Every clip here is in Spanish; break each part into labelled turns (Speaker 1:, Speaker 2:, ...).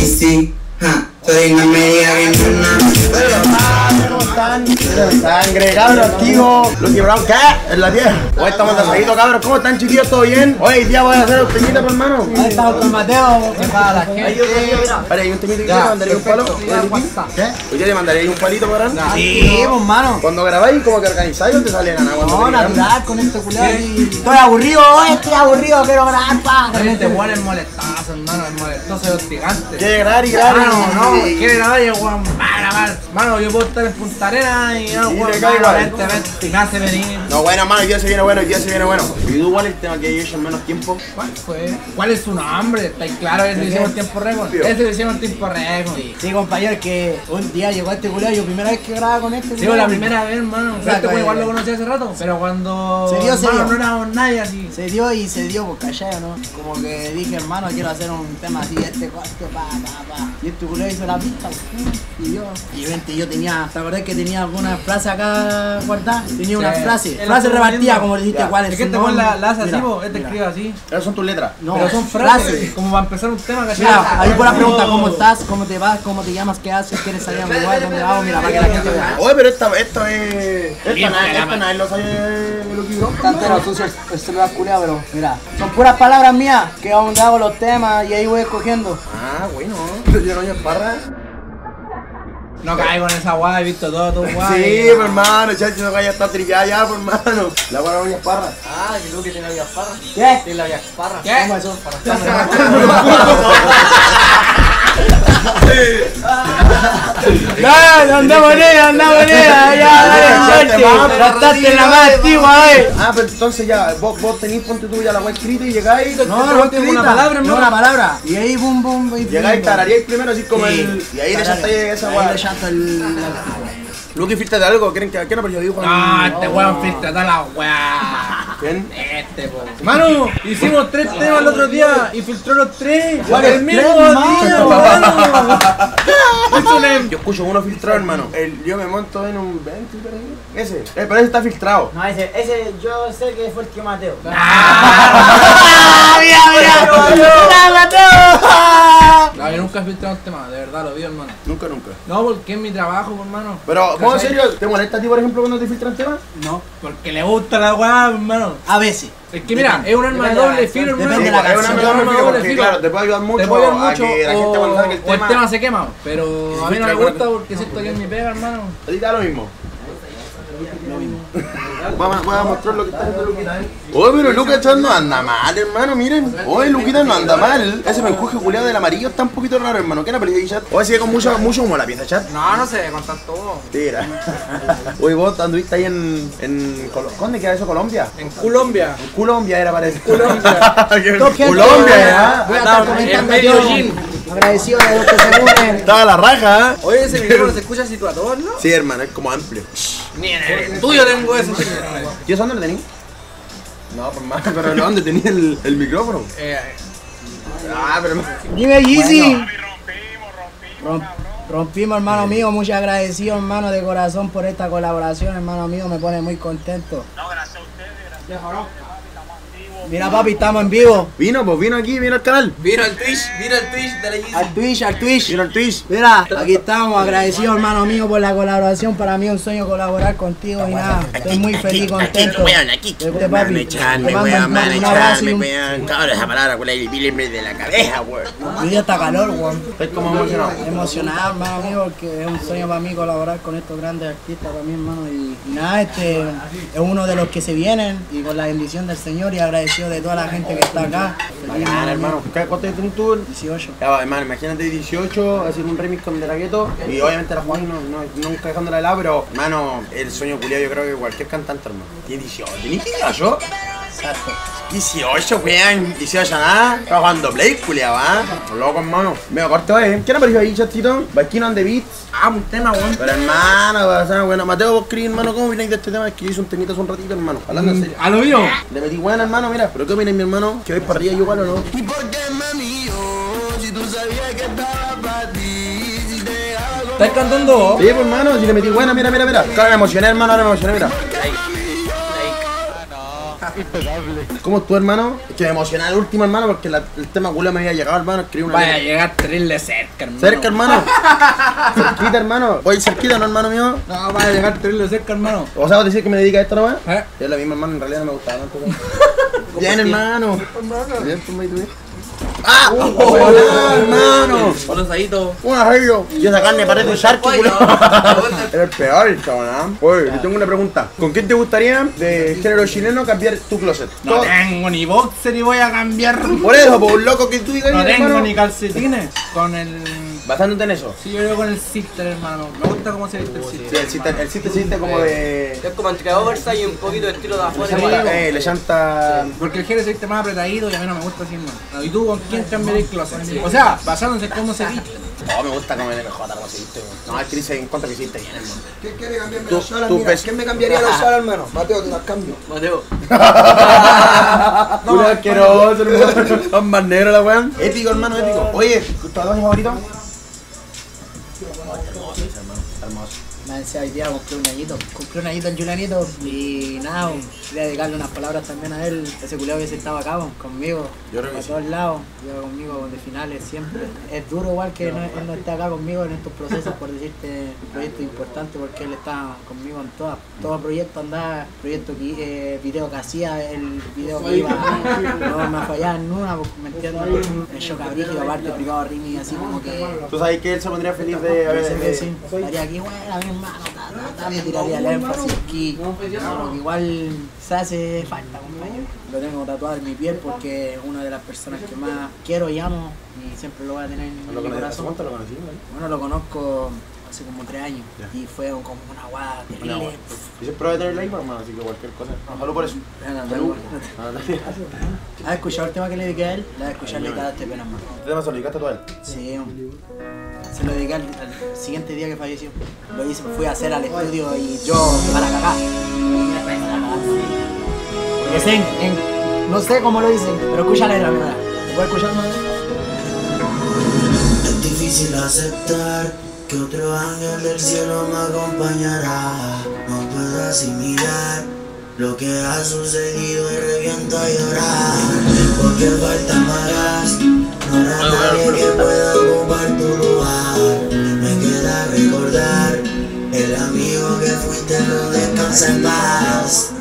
Speaker 1: sí, sí. Ja, soy una media
Speaker 2: Sangre, cabros, tío. Lucky Brown, ¿qué? En la tierra. Hoy estamos de cabros. ¿Cómo están, chiquillos? ¿Todo bien? Hoy día voy a hacer un temita, por hermano.
Speaker 3: Ahí estamos con Mateo, que para la gente.
Speaker 2: Vale, hay un temita que te mandaría un palo. ¿Qué? Hoy día te mandaría un palito, por
Speaker 3: Sí, pues, mano.
Speaker 2: Cuando grabáis, como que organizáis, ¿dónde sale nada?
Speaker 3: No, natural, con este culero. Estoy aburrido hoy, estoy aburrido, quiero grabar, pa.
Speaker 4: Este weón es molestazo, hermano, es molestoso y hostigante.
Speaker 2: Quiere grabar y grabar.
Speaker 4: Mano, no, quiere grabar y el weón va a grabar. Mano, yo puedo estar en Punta Arenas y weón, me hace venir.
Speaker 2: No, bueno, mano, día se viene bueno, día se viene bueno. ¿Y tú cuál es el tema que hecho en menos tiempo?
Speaker 4: ¿Cuál fue? ¿Cuál es su nombre? Está claro que se lo hicimos tiempo récord. Ese lo hicimos tiempo récord.
Speaker 3: Sí, compañero, que un día llegó este culero, yo primera vez que grababa con este culero.
Speaker 4: la primera vez, hermano. Este
Speaker 3: que-
Speaker 4: igual lo conocí hace rato. Pero cuando.
Speaker 3: Se dio, se dio.
Speaker 4: no éramos nadie así.
Speaker 3: Se dio y se dio, pues callado, ¿no? Como que dije, hermano, quiero hacer un tema así, este corte, pa, pa, pa. Y este culero hizo la pista, pues, y yo. Y vente, yo tenía, ¿te acordás que tenía alguna frase acá guardada? Tenía una frase, frase repartida, como le dijiste, cuál es
Speaker 4: Es que
Speaker 3: su
Speaker 4: este weón la, la hace así, po, este escribe así.
Speaker 2: Esas son tus letras.
Speaker 3: No,
Speaker 4: Pero son frases, como para empezar un tema, ¿cachai?
Speaker 3: Mira, ahí por la pregunta, ¿cómo estás? ¿Cómo te vas? ¿Cómo te llamas? ¿Qué haces? ¿Quieres salir a mi lugar? ¿Dónde vamos? Mira, para que la gente vea.
Speaker 2: Oye, pero esta, esta es. Esta nada, lo sabe Lucky Brown.
Speaker 3: Está entero sucio el- el celular culiado, pero mira, son puras palabras mías que aún hago los temas y ahí voy escogiendo.
Speaker 2: Ah, bueno. Yo no voy a parra.
Speaker 4: No caigo en esa guay, he visto todo, todo guay.
Speaker 2: Sí, pues hermano, chacho, no vaya a estar trillada ya, pues hermano. La buena Doña Parra.
Speaker 3: Ah, que tú que tienes la parra. ¿Qué? Tienes la parra.
Speaker 4: ¿Qué?
Speaker 3: ¿Cómo eso? No, andamos en ella, andamos en ella, ya, dale, suerte. Gastaste la más antigua, eh.
Speaker 2: Ah, pero entonces ya, vos, vos tenés, ponte tú ya la web escrita y llegáis.
Speaker 3: No,
Speaker 4: no
Speaker 3: no,
Speaker 4: una palabra,
Speaker 3: no, una palabra. Y ahí, bum, bum, y
Speaker 2: Llegáis, tararíais primero así como el. Y ahí le chantáis esa
Speaker 3: Ahí
Speaker 2: guay.
Speaker 3: le el...
Speaker 2: Lucky, fíjate algo, ¿quieren que, quieren pero yo digo
Speaker 4: Ah, este weón filtra toda la weá.
Speaker 2: ¿Quién?
Speaker 4: Este, po. Manu, hicimos tres temas el otro día y filtró los tres.
Speaker 3: ¿Cuáles
Speaker 4: El mismo día,
Speaker 3: mano?
Speaker 4: mano. Una
Speaker 2: Yo escucho uno filtrado, hermano. El, yo me monto en un 20, por ahí. Ese. Eh, pero ese está filtrado.
Speaker 5: No, ese, ese yo sé que fue el que Mateo.
Speaker 3: ¡Ah, mira, mira! ¡Mira,
Speaker 4: No, yo nunca he filtrado un tema, de verdad, lo vi, hermano.
Speaker 2: Nunca, nunca.
Speaker 4: No, porque es mi trabajo, hermano.
Speaker 2: Pero, ¿vos en serio? ¿Te molesta a ti, por ejemplo, cuando te filtran temas?
Speaker 3: No,
Speaker 4: Porque le gusta la weá, hermano.
Speaker 3: a veces.
Speaker 4: Es que mira, es un arma de doble filo, hermano.
Speaker 3: Depende de la
Speaker 2: es
Speaker 3: canción.
Speaker 4: un arma de
Speaker 2: porque,
Speaker 4: doble filo.
Speaker 2: claro, te puede ayudar mucho,
Speaker 4: Te puede ayudar
Speaker 2: a
Speaker 4: mucho
Speaker 2: que la gente cuando salga el
Speaker 4: o
Speaker 2: tema...
Speaker 4: el tema se quema, pero a mí no me gusta porque siento que es mi pega, hermano.
Speaker 2: A ti te da lo mismo. Vamos a, mostrar lo que está haciendo Luquita, eh. Oye, pero Lucas chat no anda mal, hermano, miren. Oye, Luquita no anda mal. Ese menjuje culiado del amarillo está un poquito raro, hermano. ¿Qué parece ahí, chat? Oye, sigue con mucho, mucho humo la pieza, chat.
Speaker 4: No, no sé, con tanto.
Speaker 2: Tira. Oye, vos anduviste ahí en. en ¿Dónde queda eso? ¿Colombia?
Speaker 4: En Colombia.
Speaker 2: Colombia era, parece.
Speaker 4: Colombia.
Speaker 2: Colombia, ya.
Speaker 3: Voy a estar
Speaker 4: En
Speaker 3: comentando
Speaker 4: medio
Speaker 3: yo. Agradecido de los que se unen.
Speaker 2: Estaba la raja, ¿eh?
Speaker 4: Oye, ese micrófono se escucha todos, ¿no?
Speaker 2: Sí, hermano, es como amplio.
Speaker 4: Ni en el tuyo tengo eso.
Speaker 2: ¿Y eso dónde lo tenías? No, pues más, pero ¿no? ¿dónde tenía el, el micrófono?
Speaker 4: Eh,
Speaker 2: Ah, pero.
Speaker 3: Dime, Yeezy. Rom- Rompimos, hermano mío. Muchas agradecido, hermano, de corazón por esta colaboración, hermano mío. Me pone muy contento. Mira, papi, estamos en vivo.
Speaker 2: Vino, pues vino aquí, vino al canal.
Speaker 4: Mira el Twitch, mira el Twitch de la Yeezy.
Speaker 3: Al Twitch, al Twitch.
Speaker 2: Vino al Twitch.
Speaker 3: Mira, aquí estamos, agradecido hermano mío por la colaboración. Para mí es un sueño colaborar contigo y nada, estoy muy feliz contento. Este papi,
Speaker 2: Me echan,
Speaker 3: te
Speaker 2: me
Speaker 3: mando
Speaker 2: wean,
Speaker 3: un-
Speaker 2: me
Speaker 3: un
Speaker 2: echan,
Speaker 3: abrazo y
Speaker 2: me
Speaker 3: un-
Speaker 2: wean. Cabrón, esa palabra, es el de la cabeza, weón.
Speaker 3: Hoy está calor, weón.
Speaker 2: Estoy como emocionado.
Speaker 3: Emocionado, hermano mío, porque es un sueño para mí colaborar con estos grandes artistas para mí, hermano. Y, y nada, este es uno de los que se vienen y con la bendición del Señor y agradecido de toda la gente que está acá.
Speaker 2: Bacán, hermano. ¿Qué- ¿Cuánto tenés tú?
Speaker 3: 18.
Speaker 2: Ya, va, hermano, imagínate 18, hacer un remix con De La Ghetto y obviamente la Juan no, no, nunca dejándola de lado, pero, hermano, el sueño culiado yo creo que cualquier cantante, hermano. Tiene 18, ¿tenés 18?
Speaker 3: Exacto.
Speaker 2: 18, weón, 18 nada, estaba jugando Play, culiado, ¿ah? Loco, hermano. Me corto, eh. ¿Quién apareció ahí, chatito? Vaquino on the Beats.
Speaker 4: Ah, un tema, weón.
Speaker 2: Pero hermano, sea, bueno, Mateo, vos crees, hermano, ¿cómo opináis de este tema? Es que yo hice un temita hace un ratito, hermano. Hablando en serio.
Speaker 4: A lo mío.
Speaker 2: Le metí buena, hermano, mira. ¿Pero qué opináis, mi hermano? ¿Que vais para arriba yo igual o no?
Speaker 4: ¿Estás cantando vos?
Speaker 2: Sí, pues, hermano, si le metí buena, mira, mira, mira. Claro, me emocioné, hermano, ahora me emocioné, mira. ¿Cómo es tu hermano? Es que me emocioné el último hermano porque la- el tema culo me había llegado, hermano. Escribí una
Speaker 4: Vaya a llegar terrible cerca, hermano.
Speaker 2: Cerca, hermano. cerquita, hermano. Voy cerquita, ¿no, hermano mío?
Speaker 4: No, vaya a llegar terrible cerca, hermano.
Speaker 2: O sea, vos decís que me dedica a esto nomás.
Speaker 4: ¿Eh?
Speaker 2: Es la misma, hermano. En realidad no me gustaba tanto. Bien, hermano. Bien, pues, tú, ¡Ah! ¡Hola, hermano!
Speaker 6: Hola, Saito.
Speaker 2: Un arreglo. Y esa carne parece un sharky, culo. Era el peor, chaval. ¿ah? Oye, yo tengo una pregunta. ¿Con quién te gustaría de género chileno cambiar tu closet?
Speaker 4: No
Speaker 2: Todo-
Speaker 4: tengo ni boxer y voy a cambiar.
Speaker 2: Por eso, por un loco que tú digas,
Speaker 4: No tengo
Speaker 2: hermano.
Speaker 4: ni calcetines. Con el.
Speaker 2: Basándote en eso.
Speaker 4: Sí, yo creo con el sister, hermano. Me gusta cómo se viste el
Speaker 2: Sí,
Speaker 4: sister.
Speaker 2: el sitio, el se siente como de.
Speaker 6: Es como entre oversize y un poquito de estilo de afuera.
Speaker 4: Sí.
Speaker 6: igual.
Speaker 2: Eh, le llanta.
Speaker 4: Porque el género se viste más apretadito y a mí no me gusta así, hermano. ¿Y tú con quién cambiarías el closet? O sea, basándose en cómo se viste.
Speaker 2: Oh, me gusta como el MJ, como se viste. weón. No, es que dice en contra que hiciste bien, hermano.
Speaker 7: ¿Quién quiere cambiarme
Speaker 2: Tú-
Speaker 7: los salas? Mira, ¿quién me cambiaría los salas, hermano? Mateo, te las cambio.
Speaker 6: Mateo.
Speaker 2: Culo asqueroso, hermano. Son más negros la weón. Épico, hermano, épico. Oye, ¿tus tatuajes favoritos?
Speaker 3: Me decía hoy día cumplió un añito, cumplió un añito el Julianito y nada, quería dedicarle unas palabras también a él, ese culiao que se estaba acá conmigo,
Speaker 2: Yo
Speaker 3: a todos lados, lleva conmigo de finales siempre. Es duro igual que no, él no esté acá conmigo en estos procesos por decirte proyectos importantes porque él está conmigo en todas, todo proyecto andaba, proyecto que eh, video que hacía, el video que iba, no me fallaba en una, porque, me entiendes, el shock abrígido, aparte privado Rimi, así como que
Speaker 2: ¿Tú sabes que él se pondría feliz de
Speaker 3: que
Speaker 2: de-
Speaker 3: sí. Estaría aquí, bueno, hermano, ta, ta, ta, me tiraría el énfasis aquí. Pero que igual se hace falta, compañero. Lo tengo tatuado en mi piel porque es una de las personas que más quiero y amo y siempre lo voy a tener en
Speaker 2: ¿Lo
Speaker 3: mi
Speaker 2: conocí- ¿Hace
Speaker 3: corazón.
Speaker 2: cuánto lo conocí?
Speaker 3: Bueno, lo conozco hace como tres años
Speaker 2: Ya.
Speaker 3: y fue como una guada terrible.
Speaker 2: buena. Yo siempre voy a tener like, hermano, así que cualquier cosa. Salud por eso.
Speaker 3: Bueno, bueno. ¿Has escuchado el tema que le dediqué a él? La de escucharle cada este pena más.
Speaker 2: ¿Te me solicaste tú a él?
Speaker 3: Sí, se lo dediqué al, siguiente día que falleció. Lo hice, fui a hacer al estudio y yo para cagar. Porque sé, en- en- no sé cómo lo dicen, pero escucha la ¿verdad? ¿Te puedes escuchar?
Speaker 8: Es difícil aceptar que otro ángel del cielo me acompañará. No puedo asimilar lo que ha sucedido y reviento a llorar. Porque falta más, no habrá nadie que pueda ocupar tu lugar. Me queda recordar el amigo que fuiste, no descansa en.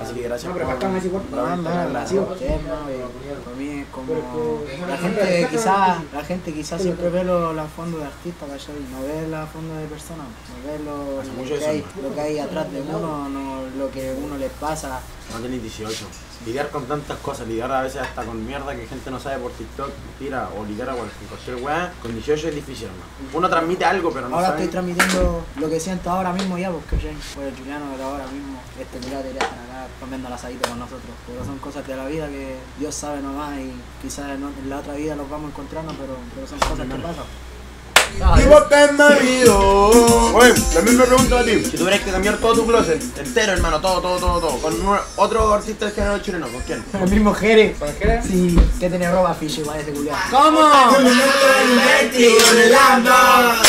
Speaker 2: Así que gracias por, por
Speaker 3: No,
Speaker 2: abrirte,
Speaker 3: no,
Speaker 2: gracias.
Speaker 3: gracias a usted, hermano, y Para mí como. La gente quizás la gente quizás siempre ve lo- la fondo de artista, ¿cachai? No ve la fondo de persona, no ve lo, lo que hay, lo que hay atrás de uno, no lo que uno les pasa.
Speaker 2: No tenés 18. Lidiar con tantas cosas, lidiar a veces hasta con mierda que gente no sabe por TikTok, tira, o lidiar a cualquier, cualquier weá, con 18 es difícil, hermano. Uno transmite algo, pero no
Speaker 3: Ahora estoy transmitiendo lo que siento ahora mismo ya, porque ¿cachai? Por el Juliano de ahora mismo, este mira debería estar acá comiendo el asadito con nosotros. Pero son cosas de la vida que Dios sabe nomás y quizás en, en la otra vida los vamos encontrando, pero, pero son cosas que pasan.
Speaker 2: ¿Y por qué me vio? Oye, la misma pregunta a ti. Si tuvieras que cambiar todo tu closet, entero, hermano, todo, todo, todo, todo, con un- otro artista del género chileno, ¿con quién?
Speaker 3: El mismo Jere.
Speaker 4: ¿Con qué?
Speaker 3: Sí, que tiene roba fish igual ese culiao.
Speaker 4: ¿Cómo?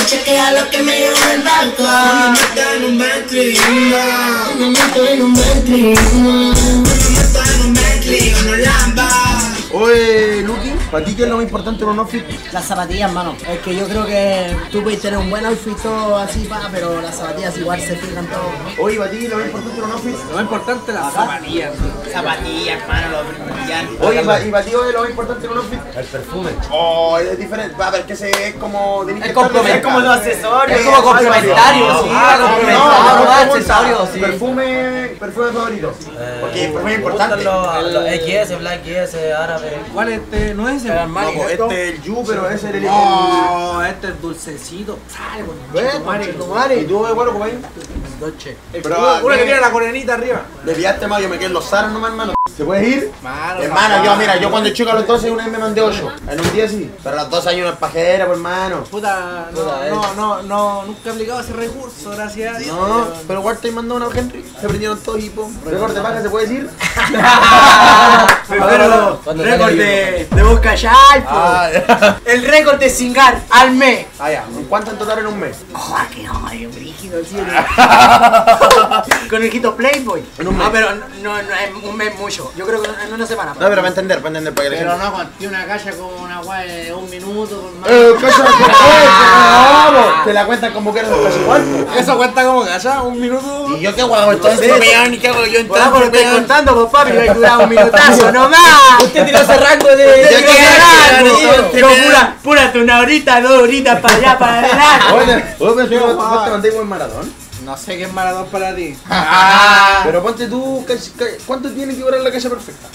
Speaker 8: Chequea lo que me llevo. Me en. Me en un Bentley. Me en un Bentley.
Speaker 2: Oye, ¿Para ti qué es lo más importante en un outfit?
Speaker 3: Las zapatillas, mano. Es que yo creo que tú puedes tener un buen outfit todo así, pa, pero las zapatillas igual se fijan todo.
Speaker 2: Oye, ¿para ti lo más importante en un outfit?
Speaker 4: Lo más importante es la zapatillas.
Speaker 3: Zapatillas, mano, lo primordial.
Speaker 2: Oye, ¿y para- ¿y para ti lo más importante en un outfit? El perfume. Oh, es diferente. Va, pero es que se, es como...
Speaker 6: Es complementario.
Speaker 2: Es como los accesorios.
Speaker 6: Es como complementario, sí,
Speaker 2: Ah, no,
Speaker 6: complementario,
Speaker 2: no,
Speaker 6: sí.
Speaker 2: Perfume, perfume favorito. Porque el perfume es importante.
Speaker 6: Los, los XS, Black XS, árabe.
Speaker 4: ¿Cuál este? No es ese.
Speaker 2: No, pues este es el Yu, pero ese es el...
Speaker 4: Oh, este es dulcecito. Sale,
Speaker 2: ¿Y tú, cuál ocupáis?
Speaker 4: Dolce.
Speaker 2: Pero,
Speaker 4: Uno
Speaker 2: ¿qué?
Speaker 4: que tiene la coronita arriba.
Speaker 2: De pillaste más, yo me quedé en los Zaras nomás, hermano. ¿Se puede ir?
Speaker 4: Mano,
Speaker 2: Hermano,
Speaker 4: papá.
Speaker 2: yo, mira, yo cuando chico a los 12 una vez me mandé 8. En un día sí. Pero a los 12 años una pajera, pues, hermano.
Speaker 4: Puta, no,
Speaker 6: Puta,
Speaker 4: no, no, no, nunca he aplicado ese recurso, gracias a Dios.
Speaker 2: No, pero igual te mandó una Henry. Se prendieron todos y pum. Récord de paja, ¿se puede decir?
Speaker 3: Pero
Speaker 6: Cuando
Speaker 3: récord
Speaker 6: sale
Speaker 3: de, de busca ya,
Speaker 2: Ah, ya.
Speaker 3: El récord de cingar al mes.
Speaker 2: Ah, ya. ¿Cuánto en total en un mes?
Speaker 3: Oh, que ay, brígido, sí. Con el hijito Playboy.
Speaker 2: En un mes.
Speaker 3: Ah, pero no, no, no, es un mes mucho. Yo creo que en una semana.
Speaker 2: No, pero para entender, para entender, para que
Speaker 3: Pero no, conté una calle como una guay de un minuto. Con más.
Speaker 2: Eh, que vamos. Te la cuentan como que eres un cacho igual.
Speaker 4: Eso cuenta como calla, un minuto.
Speaker 2: ¿Y yo qué hago? Entonces, no me ni qué hago yo
Speaker 3: Por algo
Speaker 2: entrando,
Speaker 3: lo estoy
Speaker 2: weón.
Speaker 3: contando, papi, que duraba un minutazo nomás.
Speaker 6: Usted tiró ese rango de.
Speaker 2: Ya
Speaker 3: Te pura, pura, una horita, dos horitas para allá, para adelante.
Speaker 2: Oye, pero tú vos te mandé buen maratón.
Speaker 4: No sé qué es maratón para ti.
Speaker 2: Pero ponte tú, ¿cuánto tiene que durar la calle perfecta?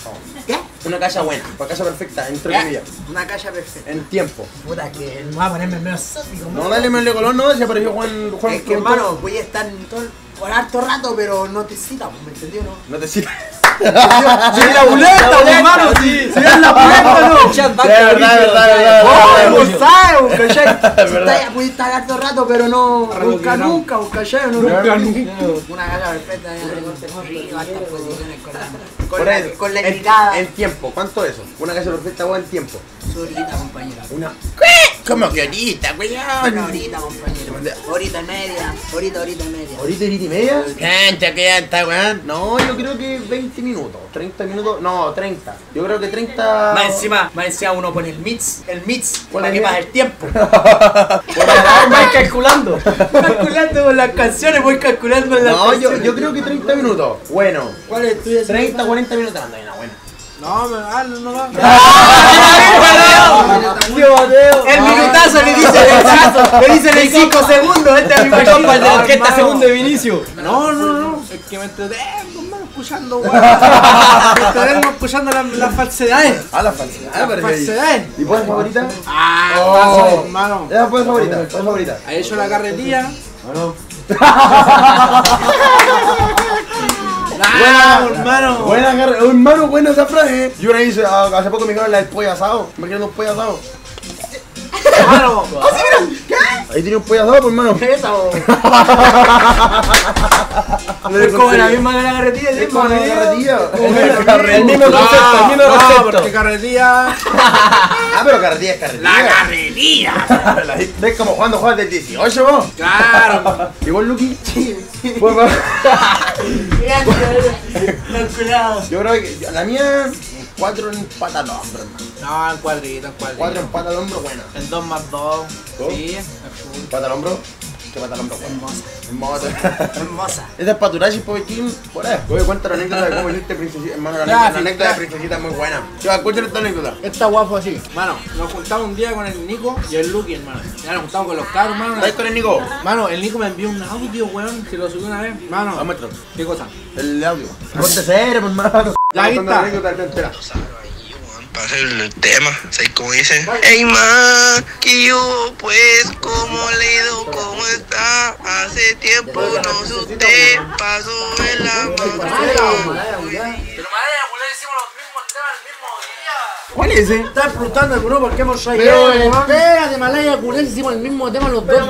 Speaker 3: ¿Qué?
Speaker 2: Una calle buena, para calle perfecta, entre comillas.
Speaker 3: Una calle perfecta.
Speaker 2: En tiempo.
Speaker 3: Puta, que me voy a ponerme medio sótico.
Speaker 2: No, dale medio color, no, se apareció Juan. Juan
Speaker 3: Es que, hermano, voy a estar todo, por harto rato, pero no te cita, ¿me entendió, no?
Speaker 2: No te sirve.
Speaker 3: ¡Soy la buleta, hermano! ¡Sí! ¡Soy la buleta, no!
Speaker 2: De verdad, verdad, verdad.
Speaker 3: ¡Oh,
Speaker 2: verdad.
Speaker 3: estás- Puedes estar harto rato, pero no busca nunca, cachai, no
Speaker 2: Nunca,
Speaker 3: nunca. Una gala perfecta, ya, hartas posiciones con la, con la.
Speaker 2: En tiempo, ¿cuánto es eso? Una calle perfecta o en tiempo.
Speaker 3: Su horita, compañera.
Speaker 2: Una. ¿Qué? ¿Cómo que ahorita, weón?
Speaker 3: horita, compañero. Horita y media, horita, horita y media.
Speaker 2: ¿Ahorita, ahorita y media? ¿Cuánto, cuánto, weón? No, yo creo que 20 minutos. 30 minutos. No, 30. Yo creo que 30.
Speaker 3: Más encima, más encima uno pone el mix, el mix,
Speaker 2: ¿Cuál
Speaker 3: para que
Speaker 2: el?
Speaker 3: pase el tiempo.
Speaker 6: Vais calculando.
Speaker 3: calculando con las canciones, voy calculando las
Speaker 2: No, yo,
Speaker 3: canciones.
Speaker 2: yo creo que 30 minutos. Bueno.
Speaker 3: ¿Cuál es tuya?
Speaker 2: 30, 40 minutos. Anda, una buena.
Speaker 4: No, me ah, no va.
Speaker 3: El minutazo le dicen el le dicen en 5 segundos, este es mi
Speaker 6: Compa, el de los 30 segundos de Vinicio.
Speaker 4: No, no, no. Es que me entretengo, hermano, escuchando, weón. Me entretengo escuchando las falsedades.
Speaker 2: Ah, la falsedad.
Speaker 4: Las
Speaker 2: ahí.
Speaker 4: falsedades.
Speaker 2: ¿Y cuál es favorita?
Speaker 4: Ah,
Speaker 2: Oh.
Speaker 4: hermano.
Speaker 2: Esa fue favorita. ¿Cuál es favorita?
Speaker 4: Ha hecho la carretilla.
Speaker 2: Buena,
Speaker 4: hermano.
Speaker 2: Buena, hermano, buena esa frase. Yo una hice, ah, hace poco me dijeron la del pollo asado. Me quieren un pollo asado.
Speaker 4: Hermano.
Speaker 2: Ahí tiene un pollo asado, pues, hermano.
Speaker 3: Esa, bo.
Speaker 2: Le
Speaker 3: Es como la misma de la carretilla,
Speaker 2: Es como la
Speaker 3: ¿sí?
Speaker 2: carretilla.
Speaker 6: El mismo concepto, el mismo concepto.
Speaker 4: porque carretilla.
Speaker 2: Ah, pero carretilla es carretilla.
Speaker 4: La carretilla.
Speaker 2: La- ¿Ves como jugando juegos del 18, vos?
Speaker 4: Claro.
Speaker 2: ¿Y vos, Lucky? Yo creo que la mía, cuatro en pata al hombro, hermano.
Speaker 4: No, en cuadrito, en cuadrito.
Speaker 2: Cuatro en pata al hombro, buena.
Speaker 4: En 2 más 2.
Speaker 2: ¿Cómo?
Speaker 4: Sí.
Speaker 2: Pata al hombro. ¿Qué pata al? Hermosa. Hermosa.
Speaker 3: Hermosa.
Speaker 2: Esta es Paturachi Poetín, por ahí. Voy a contar la anécdota de cómo hiciste princesita. Hermano, la anécdota, la de princesita es muy buena. Yo, escuchen esta anécdota.
Speaker 4: Esta guapo así. Mano, nos juntamos un día con el Nico y el Lucky, hermano. Ya nos juntamos con los cabros, mano.
Speaker 2: ¿Estás con el Nico?
Speaker 4: Mano, el Nico me envió un audio, weón, que lo subió una vez. Mano,
Speaker 2: Vamos.
Speaker 4: ¿qué cosa?
Speaker 2: El audio. Ponte serio, hermano. La anécdota
Speaker 9: hacer el tema, ¿sabes cómo dice? Ey, ma, que yo, pues, ¿cómo le ido? ¿Cómo está? Hace tiempo no usted, pasó en la
Speaker 2: ¿Cuál es ese?
Speaker 3: Estás preguntando al grupo por qué hemos salido.
Speaker 4: Pero,
Speaker 3: Pero,
Speaker 4: espérate, Malaya, culé, hicimos el mismo tema los dos días.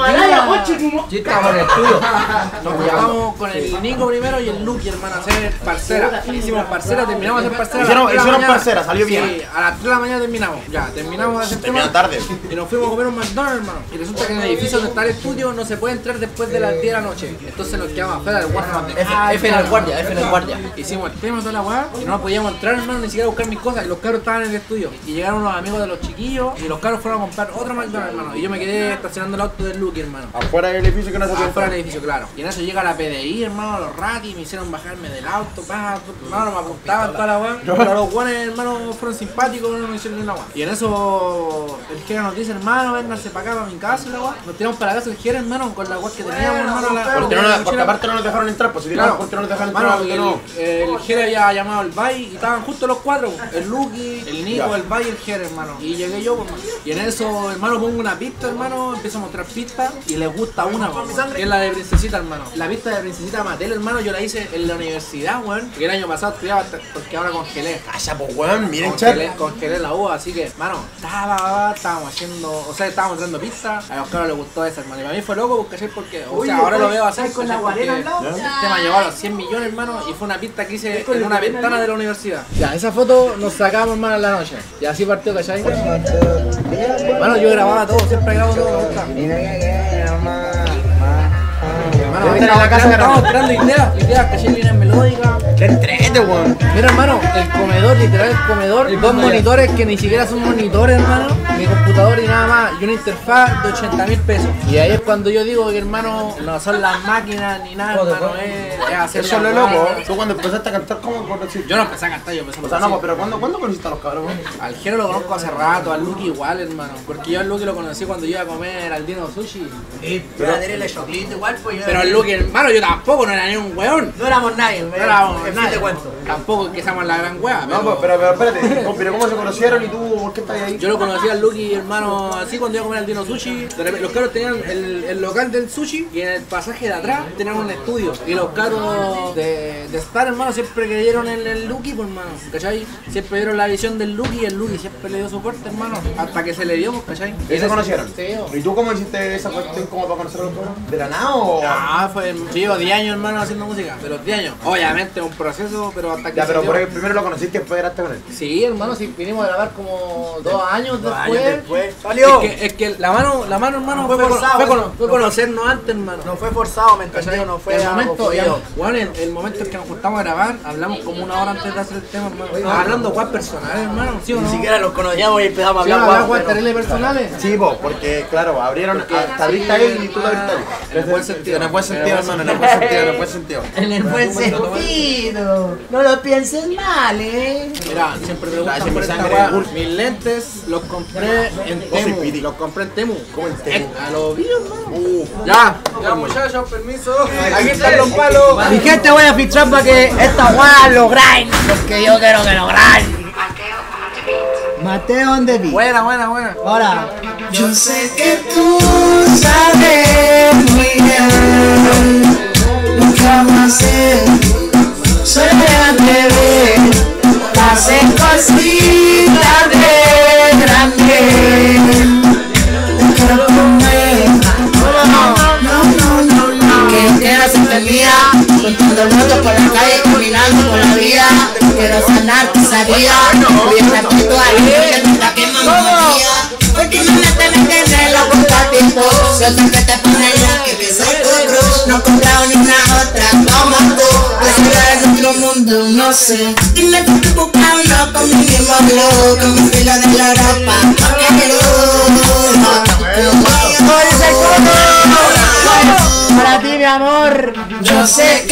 Speaker 6: Sí, estamos en el estudio.
Speaker 4: Nos juntamos con el Nico primero y el Lucky, hermano, a hacer parcera. Hicimos parcera, terminamos de hacer parcera.
Speaker 2: Hicieron-
Speaker 4: de
Speaker 2: hicieron parcera, salió
Speaker 4: Sí,
Speaker 2: bien.
Speaker 4: a las 3 de la mañana terminamos. Ya, terminamos de hacer tema.
Speaker 2: tarde.
Speaker 4: Y nos fuimos a comer un McDonald's, hermano. Y resulta que en el edificio donde está el estudio no se puede entrar después de las 10 de la noche. Entonces nos quedamos afuera del guardia.
Speaker 6: F, en el guardia, F en el guardia.
Speaker 4: Hicimos el tema toda la weá y no podíamos entrar, hermano, ni siquiera a buscar mis cosas. Y los cabros estaban en el estudio. Y llegaron unos amigos de los chiquillos y los caros fueron a comprar otro McDonald's, hermano. Y yo me quedé estacionando el auto del Lucky, hermano.
Speaker 2: Afuera del edificio que no se puede
Speaker 4: Afuera del edificio, claro. Y en eso llega la PDI, hermano, los ratis, me hicieron bajarme del auto, pa, hermano, me apuntaban toda la weá. Pero los guanes, hermano, fueron simpáticos, no me hicieron ni una weá. Y en eso el jefe nos dice, hermano, vénganse para acá, para mi casa, la weá. Nos tiramos para la casa del jefe, hermano, con la weá que teníamos, hermano, la,
Speaker 2: Porque, no, porque aparte no nos dejaron entrar, pues si
Speaker 4: Claro.
Speaker 2: claro. porque no nos dejaron entrar, porque
Speaker 4: el,
Speaker 2: no.
Speaker 4: el Jere había llamado al Bay y estaban justo los cuatro, el Lucky, el Nico,
Speaker 2: Ya.
Speaker 4: el Bay y el Jere, hermano. Y llegué yo, pues, hermano. Y en eso, hermano, pongo una pista, hermano, empiezo a mostrar pistas y les gusta una, pues, que es la de Princesita, hermano. La pista de Princesita Mattel, hermano, yo la hice en la universidad, weón. Porque el año pasado estudiaba hasta- porque ahora congelé.
Speaker 2: Calla, pues weón, miren chat.
Speaker 4: Congelé, congelé la uva, así que, mano, estaba, estábamos haciendo, o sea, estábamos entrando pistas, a los caros les gustó esa, hermano. Y para mí fue loco, porque, porque o sea, ahora lo veo así,
Speaker 5: con la lado.
Speaker 4: El tema llegó a los 100 millones, hermano, y fue una pista que hice en una ventana de la universidad. Ya, esa foto nos sacamos, hermano, la noche. Y así partió, ¿cachai? Bueno, yo grababa todo, siempre grabo todo, me gusta. Hermano,
Speaker 2: a la casa,
Speaker 4: estamos creando ideas, ideas, ¿cachai? Líneas melódicas.
Speaker 2: Te entrete, weón.
Speaker 4: Mira, hermano, el comedor, literal, el comedor, dos monitores que ni siquiera son monitores, hermano, mi computador y nada más, y una interfaz de 80 mil pesos. Y ahí es cuando yo digo que, hermano, no son las máquinas ni nada, hermano, es, es hacer
Speaker 2: Eso es lo loco. Tú cuando empezaste a cantar, ¿cómo conociste?
Speaker 4: Yo no empecé a cantar, yo empecé a
Speaker 2: O sea, no, pero ¿cuándo, ¿cuándo conociste a los cabros, weón?
Speaker 4: Al Jero lo conozco hace rato, al Lucky igual, hermano. Porque yo al Lucky lo conocí cuando iba a comer al Dino Sushi.
Speaker 3: Pero la choclito igual, pues yo.
Speaker 4: Pero al Lucky, hermano, yo tampoco, no era ni un weón.
Speaker 3: No éramos nadie,
Speaker 4: No éramos
Speaker 3: en fin
Speaker 4: nadie.
Speaker 3: de cuento.
Speaker 4: Tampoco es que seamos la gran wea,
Speaker 2: No, pues, pero, pero espérate. Pero ¿cómo se conocieron y tú por qué estás ahí?
Speaker 4: Yo lo conocí al Lucky, hermano, así cuando iba a comer al Dino Sushi. Los caros tenían el, el local del sushi y en el pasaje de atrás tenían un estudio. Y los caros de, de Star, hermano, siempre creyeron en el Lucky, pues, hermano, ¿cachai? Siempre vieron la visión del Lucky y el Lucky siempre le dio soporte, hermano, hasta que se le dio, ¿cachai?
Speaker 2: ¿Y se conocieron?
Speaker 4: Sí,
Speaker 2: ¿Y tú cómo hiciste esa cuestión como para conocer a los cabros? ¿De la nada o...?
Speaker 4: Ah, fue, llevo 10 años, hermano, haciendo música. De los 10 años. Obviamente, un proceso, pero hasta que.
Speaker 2: Ya, pero
Speaker 4: dio-
Speaker 2: por ahí primero lo conociste y después grabaste con él.
Speaker 4: Sí, hermano, sí, vinimos a grabar como dos años después.
Speaker 3: Después. ¡Salió!
Speaker 4: Es que, es que la mano, la mano, hermano,
Speaker 3: Fue
Speaker 4: fue, con-
Speaker 3: forzado,
Speaker 4: fue, con- fue conocernos antes, hermano.
Speaker 3: No fue forzado, ¿me entendió? No fue
Speaker 4: el momento,
Speaker 3: fluido.
Speaker 4: bueno, el, el momento en que nos juntamos a grabar, hablamos como una hora antes de hacer el tema, hermano. Hablando guas personales, hermano, ¿sí o no?
Speaker 3: Ni siquiera los conocíamos y empezamos a
Speaker 4: Sí,
Speaker 3: hablar
Speaker 4: guas
Speaker 3: pero-
Speaker 4: personales.
Speaker 2: Sí, vos, porque claro, abrieron, te abriste él y tú te abriste.
Speaker 4: En el buen sentido.
Speaker 2: En el buen sentido, hermano, en el buen sentido, en el buen sentido.
Speaker 3: En el buen sentido. No lo pienses mal, eh.
Speaker 4: Mira, siempre me
Speaker 2: de
Speaker 4: Mis lentes los compré en Temu. Los compré en Temu.
Speaker 2: ¿Cómo en Temu?
Speaker 4: A lo bien, hermano.
Speaker 2: Uh,
Speaker 4: Ya, ya muchachos, permiso.
Speaker 6: Aquí están los palos.
Speaker 3: Mi gente voy a filtrar para que esta weá lográis. Porque yo quiero que lográis. Mateo on the beat.
Speaker 4: Buena, buena, buena.
Speaker 3: Ahora.
Speaker 8: Yo sé que tú sabes muy bien lo que vamos a hacer. Solo déjate ver, hacer cositas de grande. Quiero comer. No, no, no, no, no. Que quiero hacerte mía, con todo el mundo por la calle, caminando por la vida. Quiero sanar tus heridas, voy a estar con tu ahí, que te la queman como día. Últimamente me tiene loco un ratito Siempre que te pones la que pienso tu cruz No he comprado ni una otra como tú Otro mundo, no sé. Dime tú estoy buscando con mi mismo glow Con mi estilo de la Porque
Speaker 3: Para ti, mi amor.
Speaker 8: Yo sé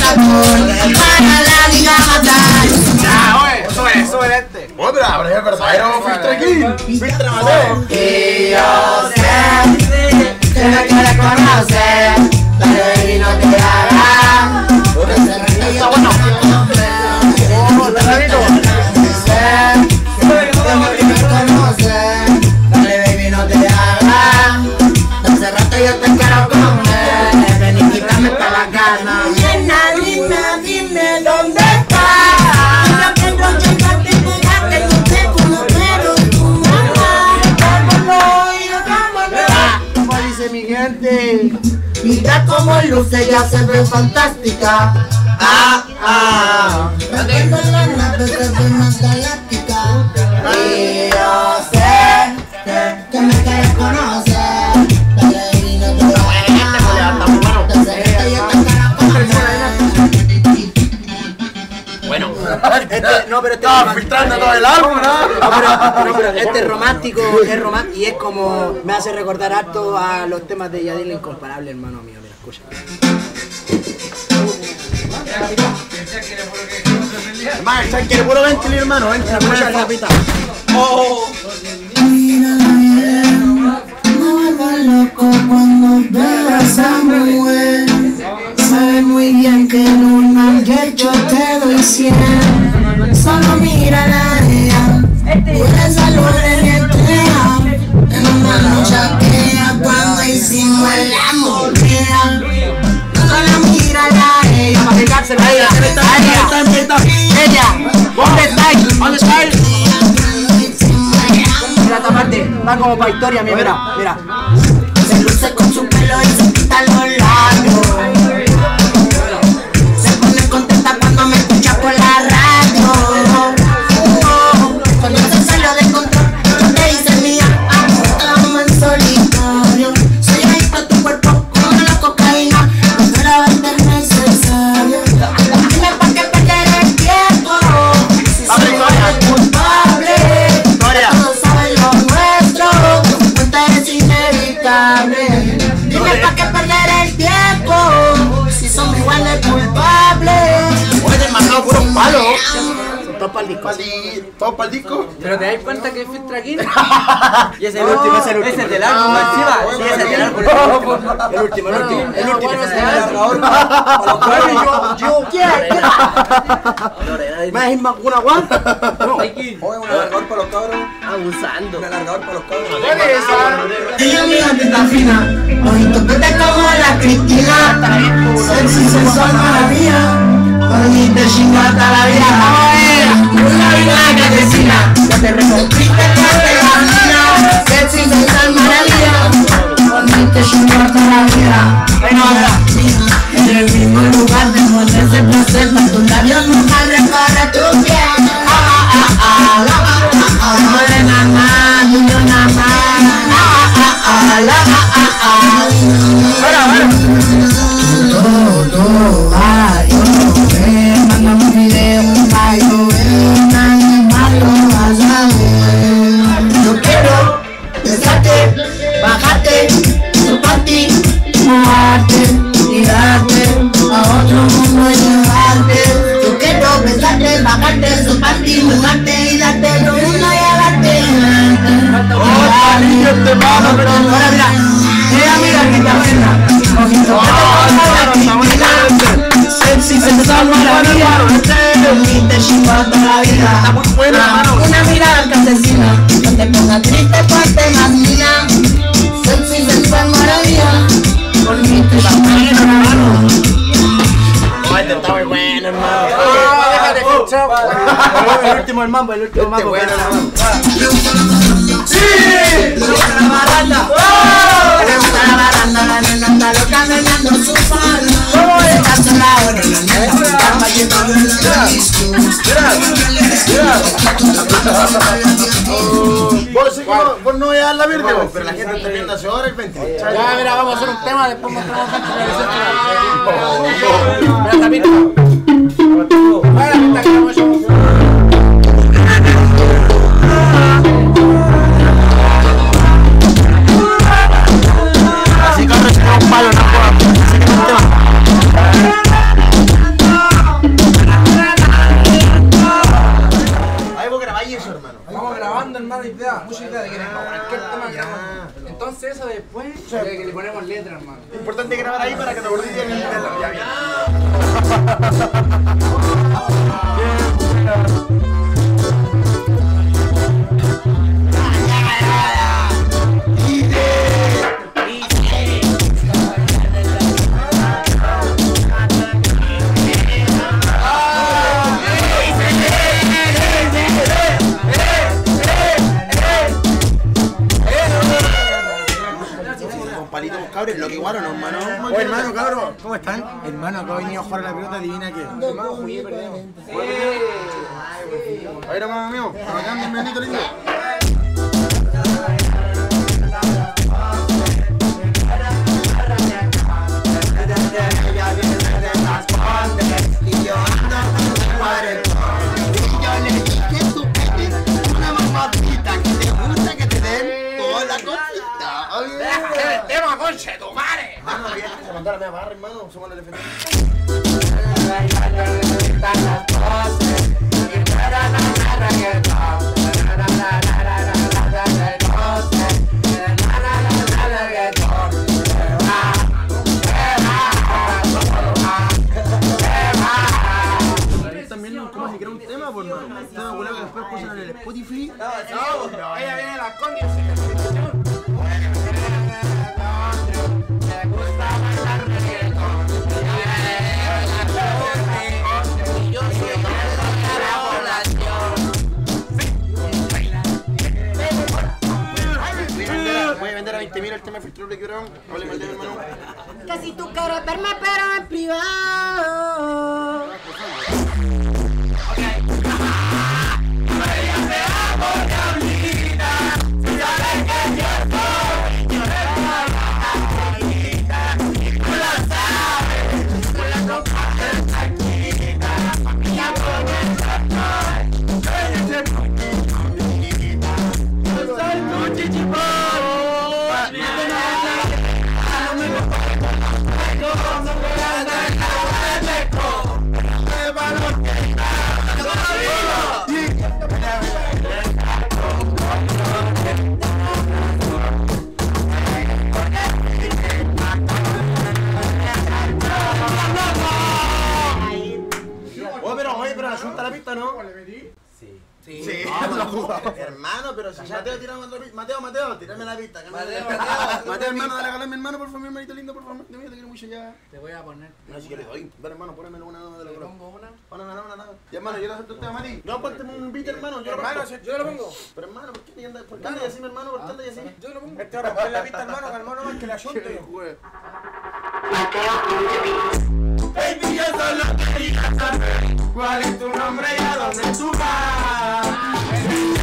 Speaker 8: tambor para la dinamata. Ya, oye, sube, sube este. Oye, pero ahora es verdadero filtro aquí. Filtra más. Y yo sé que me quiere conocer,
Speaker 3: pero no te hará.
Speaker 8: Está bueno. Luce, ya se ve fantástica. Ah, ah. Tengo la nave se ve más galáctica. Y yo sé que, que me quieres conocer. Conocer.
Speaker 3: Este, no, pero este
Speaker 2: Estaba filtrando todo el álbum,
Speaker 3: No,
Speaker 2: ¿no?
Speaker 3: pero, pero este es romántico, es romántico y es como me hace recordar harto a los temas de Yadil incomparable, hermano mío. Mira, escucha.
Speaker 2: Ventilar, hermano.
Speaker 3: El.
Speaker 8: Me vuelvo loco cuando veo a esa mujer. Sabe muy bien que en un alguien yo te doy cien. Solo mira a ella, pura salud en una cuando hicimos el amor. Solo mira a ella.
Speaker 3: Para picársela a ella, a ella, ella, ¿dónde estáis? ¿Dónde estáis? Mira esta parte, va como para historia, mira, mira, mira.
Speaker 8: Se luce con su pelo y se quita los es el
Speaker 3: último, es el último.
Speaker 6: Es del álbum más encima.
Speaker 3: Sí, es del álbum. El último, el último, el último. Es el
Speaker 4: es
Speaker 3: álbum. Yo, yo, ¿qué? ¿Me más una guan?
Speaker 7: Oye, un alargador para los cabros.
Speaker 6: Abusando.
Speaker 7: Un alargador para los cabros.
Speaker 8: Ella amiga teta fina, ojito vete como la Cristina, sexy sensual maravilla, bonita chingata la vida, una vida campesina, ya te reconquiste la vida. Está
Speaker 2: muy buena.
Speaker 8: Una mirada no te pongas triste, ponte más mina. Sexy, sensual, maravilla. Bonita, chingada hermano.
Speaker 3: Está muy bueno, hermano. El último, el mambo, el último mambo.
Speaker 2: Bueno,
Speaker 3: hermano.
Speaker 8: Le gusta la baranda, le gusta la baranda, la nena está loca meneando su falda. Como le pasa la hora, la nena está cayendo en la disco.
Speaker 2: Vos, sí no- veas la vos, pero la gente está viendo hace hora el 20.
Speaker 4: Ya, mira, vamos a hacer un tema, después mostramos. Mira,
Speaker 2: el tema
Speaker 6: de.
Speaker 2: Hable mal de mi hermano.
Speaker 8: Que si tú quieres verme, pero en privado.
Speaker 2: Hermano, pero si Mateo tira Mateo, Mateo, tirame la pista. que me-
Speaker 10: Mateo, Mateo.
Speaker 2: Mateo, hermano, dale a mi hermano, por favor, mi hermanito lindo, por favor. Te quiero mucho ya.
Speaker 10: Te voy a poner.
Speaker 2: No, si que le doy. Dale, hermano, poneme una de la
Speaker 10: Te
Speaker 2: bro.
Speaker 10: pongo una.
Speaker 2: Una, una, una, una. Ya, hermano, yo te acepto el tema, Mati. No, ponte un beat, hermano. Yo lo
Speaker 6: Hermano,
Speaker 2: pongo.
Speaker 6: yo lo pongo.
Speaker 2: Pero, hermano, ¿por qué te andas? ¿Por qué andas así, mi hermano? ¿Por qué andas así?
Speaker 6: Yo lo pongo. Este va a romper la pista, hermano, calmado nomás que la ayunte.
Speaker 2: Jue.
Speaker 4: Baby, yo solo quería saber cuál es tu nombre y a dónde tú vas.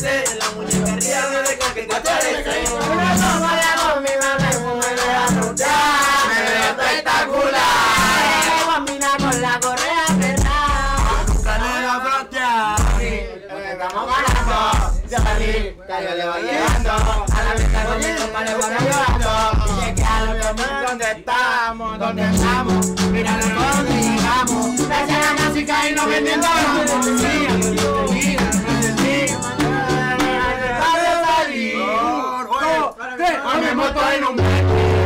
Speaker 4: De. En la muñeca ría desde que te. Una toma la combi, más perfume le va a frontear. Me veo espectacular.
Speaker 8: Me combina con la correa ferrada.
Speaker 4: Nunca le da frontear. Estamos ganando. Ya salí, yo le voy llegando. A la vista con mi compa le voy llevando. Y domingos donde estamos, donde estamos. Mira lo donde llegamos. Gracias a la música y no vendiendo. Hoy me moto en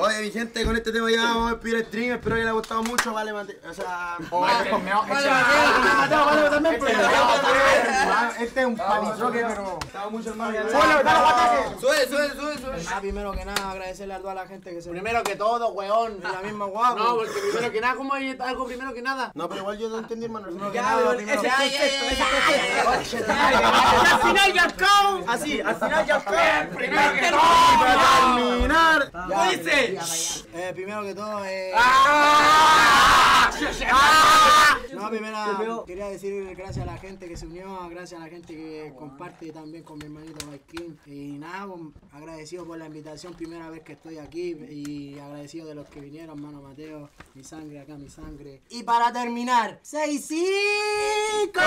Speaker 2: vamos a despedir el stream, espero que les haya gustado mucho, vale, o sea...
Speaker 11: Vale, Mateo, vale, también, pero- Este es un palitroque, pero.
Speaker 2: Estaba mucho hermano.
Speaker 4: Sube, sube, sube, sube.
Speaker 3: Ah, primero que nada, agradecerle a toda la gente que se
Speaker 4: Primero que todo, weón.
Speaker 3: la misma guapo.
Speaker 4: No, porque primero que nada, ¿cómo hay algo primero que nada?
Speaker 2: No, pero igual yo no entendí, hermano.
Speaker 3: Ya,
Speaker 4: Ya, ya, ya, ya,
Speaker 11: al final ya. Así, al final ya acabó. Primero que
Speaker 2: Para terminar.
Speaker 3: Ya, dice? Eh, primero que todo, eh, ¡Ah! Ah, ¡Ah! quería decir gracias a la gente que se unió, gracias a la gente que comparte también con mi hermanito Mike Y nada, pues, agradecido por la invitación, primera vez que estoy aquí y agradecido de los que vinieron, hermano Mateo, mi sangre acá, mi sangre. Y para terminar, 6 5